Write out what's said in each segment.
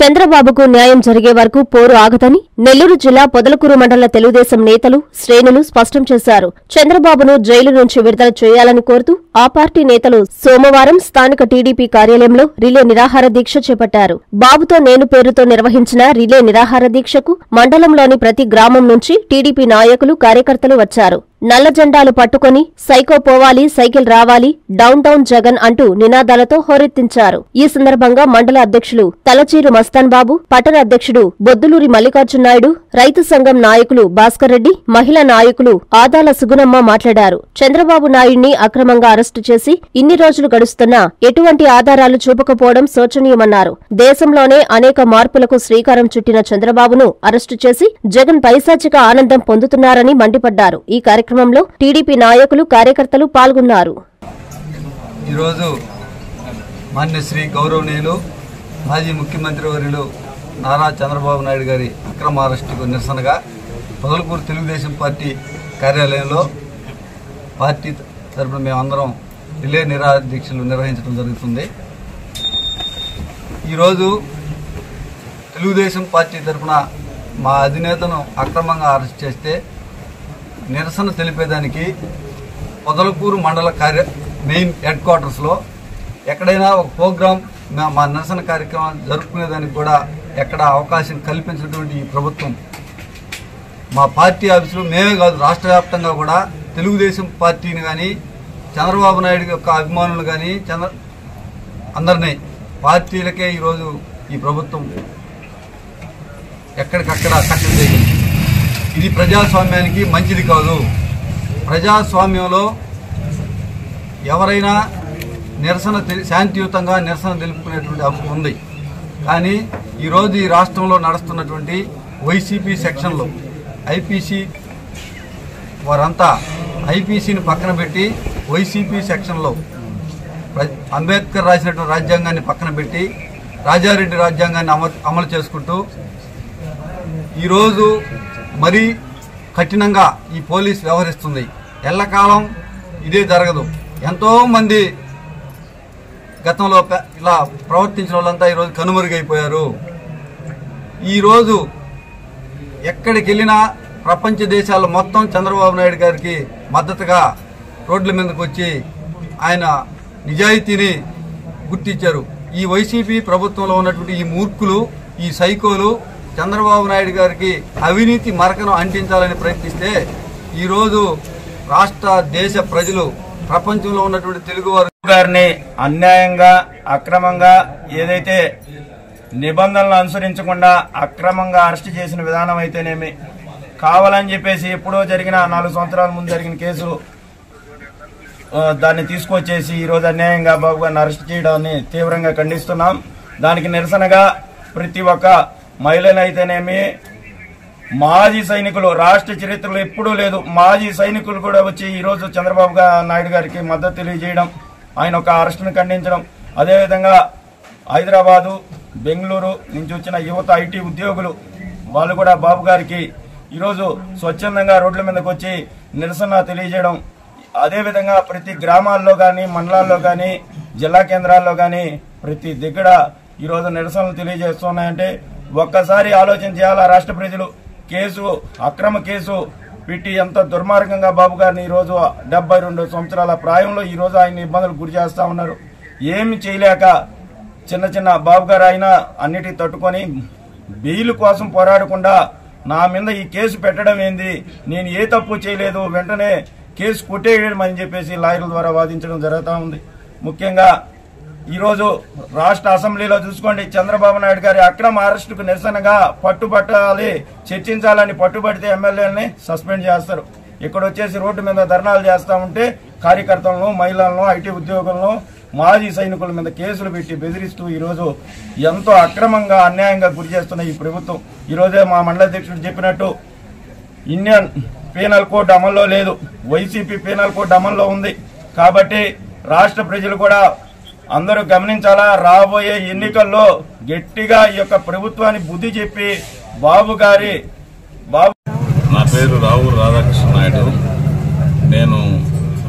చంద్రబాబుకు న్యాయం జరిగే వరకు పోరు ఆగదని నెల్లూరు జిల్లా పొదలకూరు మండల తెలుగుదేశం నేతలు శ్రేణులు స్పష్టం చేశారు. చంద్రబాబును జైలు నుంచి విడుదల చేయాలని కోరుతూ ఆ పార్టీ నేతలు సోమవారం స్థానిక టీడీపీ కార్యాలయంలో రిలే నిరాహార దీక్ష చేపట్టారు. బాబుతో నేను పేరుతో నిర్వహించిన రిలే నిరాహార దీక్షకు మండలంలోని ప్రతి గ్రామం నుంచి టీడీపీ నాయకులు కార్యకర్తలు వచ్చారు. నల్ల జెండాలు పట్టుకొని సైకో పోవాలి సైకిల్ రావాలి డౌన్ డౌన్ జగన్ అంటూ నినాదాలతో హోరెత్తించారు. ఈ సందర్భంగా మండల అధ్యక్షులు తలచీరు మస్తాన్ బాబు పట్టణ అధ్యక్షుడు బొద్దులూరి మల్లికార్జున నాయుడు రైతు సంఘం నాయకులు భాస్కర్ రెడ్డి మహిళా నాయకులు ఆదాల సుగుణమ్మ మాట్లాడారు. చంద్రబాబు నాయుడిని అక్రమంగా అరెస్టు చేసి ఇన్ని రోజులు గడుస్తున్నా ఎటువంటి ఆధారాలు చూపకపోవడం శోచనీయమన్నారు. దేశంలోనే అనేక మార్పులకు శ్రీకారం చుట్టిన చంద్రబాబును అరెస్టు చేసి జగన్ పైశాచిక ఆనందం పొందుతున్నారని మండిపడ్డారు. ఈ కార్యక్రమంలో టీడీపీ నాయకులు కార్యకర్తలు పాల్గొన్నారు. ఈరోజు మాన్య శ్రీ గౌరవనీయులు మాజీ ముఖ్యమంత్రి వర్యులు నారా చంద్రబాబు నాయుడు గారి అక్రమ అరెస్టుకు నిరసనగా పగలకూరు తెలుగుదేశం పార్టీ కార్యాలయంలో పార్టీ తరపున మేమందరం రిలే నిరాహార దీక్షలు నిర్వహించడం జరుగుతుంది. ఈరోజు తెలుగుదేశం పార్టీ తరపున మా అధినేతను అక్రమంగా అరెస్ట్ చేస్తే నిరసన తెలిపేదానికి పొదలకూరు మండల కార్య మెయిన్ హెడ్ క్వార్టర్స్లో ఎక్కడైనా ఒక ప్రోగ్రాం మా- మా నిరసన కార్యక్రమం జరుపుకునేదానికి కూడా ఎక్కడ అవకాశం కల్పించినటువంటి ఈ ప్రభుత్వం. మా పార్టీ ఆఫీసులో మేమే కాదు రాష్ట్ర వ్యాప్తంగా కూడా తెలుగుదేశం పార్టీని కానీ చంద్రబాబు నాయుడు యొక్క అభిమానులు కానీ చంద్ర అందరినీ పార్టీలకే ఈరోజు ఈ ప్రభుత్వం ఎక్కడికక్కడ కట్టడి చేసింది. ఇది ప్రజాస్వామ్యానికి మంచిది కాదు. ప్రజాస్వామ్యంలో ఎవరైనా నిరసన శాంతియుతంగా నిరసన తెలుపుకునేటువంటి హక్కు ఉంది. కానీ ఈరోజు ఈ రాష్ట్రంలో నడుస్తున్నటువంటి వైసీపీ సెక్షన్లో ఐపీసీ వారంతా ఐపీసీని పక్కన పెట్టి వైసీపీ సెక్షన్లో అంబేద్కర్ రాసినటువంటి రాజ్యాంగాన్ని పక్కన పెట్టి రాజారెడ్డి రాజ్యాంగాన్ని అమలు అమలు చేసుకుంటూ ఈరోజు మరీ కఠినంగా ఈ పోలీస్ వ్యవహరిస్తుంది. ఎల్లకాలం ఇదే జరగదు. ఎంతో మంది గతంలో ఇలా ప్రవర్తించిన వాళ్ళంతా ఈరోజు కనుమరుగైపోయారు. ఈరోజు ఎక్కడికి వెళ్ళినా ప్రపంచ దేశాలు మొత్తం చంద్రబాబు నాయుడు గారికి మద్దతుగా రోడ్ల మీదకి వచ్చి ఆయన నిజాయితీని గుర్తించారు. ఈ వైసీపీ ప్రభుత్వంలో ఉన్నటువంటి ఈ మూర్ఖులు ఈ సైకోలు చంద్రబాబు నాయుడు గారికి అవినీతి మరకను అంటించాలని ప్రయత్నిస్తే ఈరోజు రాష్ట్ర దేశ ప్రజలు ప్రపంచంలో ఉన్నటువంటి తెలుగువారు గారిని అన్యాయంగా అక్రమంగా ఏదైతే నిబంధనలు అనుసరించకుండా అక్రమంగా అరెస్ట్ చేసిన విధానం అయితేనేమి కావాలని చెప్పేసి ఎప్పుడో జరిగిన నాలుగు సంవత్సరాల ముందు జరిగిన కేసు దాన్ని తీసుకొచ్చేసి ఈరోజు అన్యాయంగా బాబు గారిని అరెస్ట్ చేయడాన్ని తీవ్రంగా ఖండిస్తున్నాం. దానికి నిరసనగా ప్రతి ఒక్క మహిళనైతేనేమి మాజీ సైనికులు రాష్ట్ర చరిత్రలో ఎప్పుడూ లేదు. మాజీ సైనికులు కూడా వచ్చి ఈరోజు చంద్రబాబు నాయుడు గారికి మద్దతు తెలియజేయడం ఆయన ఒక అరెస్టును ఖండించడం. అదేవిధంగా హైదరాబాదు బెంగళూరు నుంచి వచ్చిన యువత ఐటీ ఉద్యోగులు వాళ్ళు కూడా బాబు గారికి ఈరోజు స్వచ్ఛందంగా రోడ్ల మీదకి వచ్చి నిరసన తెలియజేయడం. అదేవిధంగా ప్రతి గ్రామాల్లో కానీ మండలాల్లో కానీ జిల్లా కేంద్రాల్లో కానీ ప్రతి దగ్గర ఈరోజు నిరసనలు తెలియజేస్తున్నాయంటే ఒక్కసారి ఆలోచన చేయాలా? రాష్ట్ర ప్రజలు కేసు అక్రమ కేసు పెట్టి ఎంత దుర్మార్గంగా బాబు గారిని ఈరోజు డెబ్బై రెండు సంవత్సరాల ప్రాయంలో ఈరోజు ఆయన ఇబ్బందులు గురి చేస్తా ఉన్నారు. ఏమి చేయలేక చిన్న చిన్న బాబు గారు ఆయన అన్నిటి తట్టుకొని బెయిల్ కోసం పోరాడకుండా నా మీద ఈ కేసు పెట్టడం ఏంది? నేను ఏ తప్పు చేయలేదు వెంటనే కేసు కొట్టేయడం అని చెప్పేసి లాయర్ల ద్వారా వాదించడం జరుగుతూ ఉంది. ముఖ్యంగా ఈరోజు రాష్ట్ర అసెంబ్లీలో చూసుకోండి. చంద్రబాబు నాయుడు గారి అక్రమ అరెస్టుకు నిరసనగా పట్టుబట్టాలి చర్చించాలని పట్టుబడితే ఎమ్మెల్యేలని సస్పెండ్ చేస్తారు. ఇక్కడ వచ్చేసి రోడ్డు మీద ధర్నాలు చేస్తా ఉంటే కార్యకర్తలను మహిళలను ఐటీ ఉద్యోగులను మాజీ సైనికుల మీద కేసులు పెట్టి బెదిరిస్తూ ఈరోజు ఎంతో అక్రమంగా అన్యాయంగా గురి చేస్తున్న ఈ ప్రభుత్వం. ఈరోజే మా మండల అధ్యక్షుడు చెప్పినట్టు ఇండియన్ పీనల్ కోడ్ అమల్లో లేదు. వైసీపీ పీనల్ కోడ్ అమల్లో ఉంది. కాబట్టి రాష్ట్ర ప్రజలు కూడా అందరూ గమనించాలా? రాబోయే ఎన్నికల్లో గట్టిగా ఈ యొక్క ప్రభుత్వాన్ని బుద్ధి చెప్పి బాబు గారి బాబు నా పేరు రావు రాధాకృష్ణ నాయుడు. నేను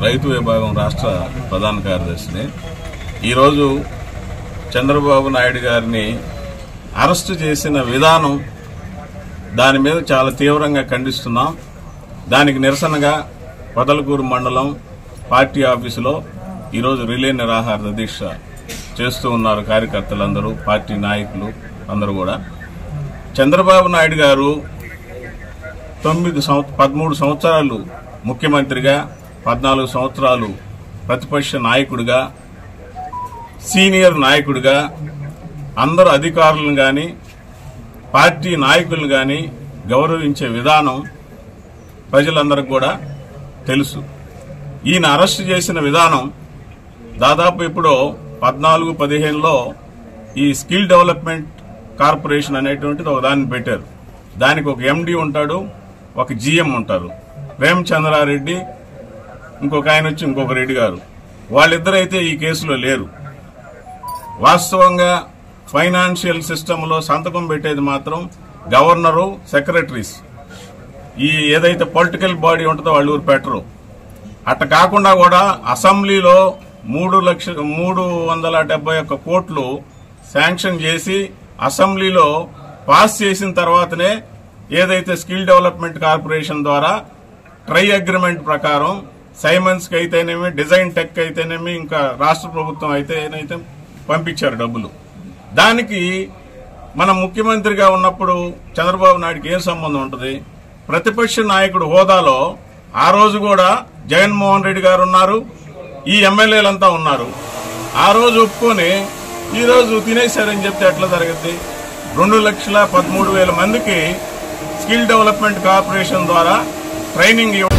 రైతు విభాగం రాష్ట్ర ప్రధాన కార్యదర్శిని. ఈరోజు చంద్రబాబు నాయుడు గారిని అరెస్టు చేసిన విధానం దాని మీద చాలా తీవ్రంగా ఖండిస్తున్నాం. దానికి నిరసనగా పొదలకూరు మండలం పార్టీ ఆఫీసులో ఈరోజు రిలే నిరాహార దీక్ష చేస్తూ ఉన్నారు కార్యకర్తలందరూ పార్టీ నాయకులు అందరూ కూడా. చంద్రబాబు నాయుడు గారు తొమ్మిది సంవ- పదమూడు సంవత్సరాలు ముఖ్యమంత్రిగా పద్నాలుగు సంవత్సరాలు ప్రతిపక్ష నాయకుడిగా సీనియర్ నాయకుడిగా అందరు అధికారులను కానీ పార్టీ నాయకులను కానీ గౌరవించే విధానం ప్రజలందరికీ కూడా తెలుసు. ఈయన అరెస్ట్ చేసిన విధానం దాదాపు ఇప్పుడు పద్నాలుగు పదిహేనులో ఈ స్కిల్ డెవలప్మెంట్ కార్పొరేషన్ అనేటువంటిది ఒక దాన్ని పెట్టారు. దానికి ఒక ఎండి ఉంటాడు ఒక జిఎం ఉంటారు. ప్రేమచంద్రారెడ్డి ఇంకొక ఆయన వచ్చి ఇంకొక రెడ్డి గారు. వాళ్ళిద్దరైతే ఈ కేసులో లేరు. వాస్తవంగా ఫైనాన్షియల్ సిస్టంలో సంతకం పెట్టేది మాత్రం గవర్నరు సెక్రటరీస్. ఈ ఏదైతే పొలిటికల్ బాడీ ఉంటుందో వాళ్ళు ఊరు పెట్టరు. అట్ట కాకుండా కూడా అసెంబ్లీలో మూడు లక్ష మూడు వందల డెబ్బై ఒక్క కోట్లు శాంక్షన్ చేసి అసెంబ్లీలో పాస్ చేసిన తర్వాతనే ఏదైతే స్కిల్ డెవలప్మెంట్ కార్పొరేషన్ ద్వారా ట్రై అగ్రిమెంట్ ప్రకారం సైమన్స్కి అయితేనేమి డిజైన్ టెక్ అయితేనేమి ఇంకా రాష్ట్ర ప్రభుత్వం అయితేనైతే పంపించారు డబ్బులు. దానికి మన ముఖ్యమంత్రిగా ఉన్నప్పుడు చంద్రబాబు నాయుడుకి ఏం సంబంధం ఉంటుంది? ప్రతిపక్ష నాయకుడు హోదాలో ఆ రోజు కూడా జగన్మోహన్ రెడ్డి గారు ఉన్నారు. ఈ ఎమ్మెల్యేలంతా ఉన్నారు. ఆ రోజు ఒప్పుకొని ఈ రోజు తినేశారని చెప్తే ఎట్లా జరుగుద్ది? రెండు లక్షల పదమూడు వేల మందికి స్కిల్ డెవలప్మెంట్ కార్పొరేషన్ ద్వారా ట్రైనింగ్ ఇవ్వ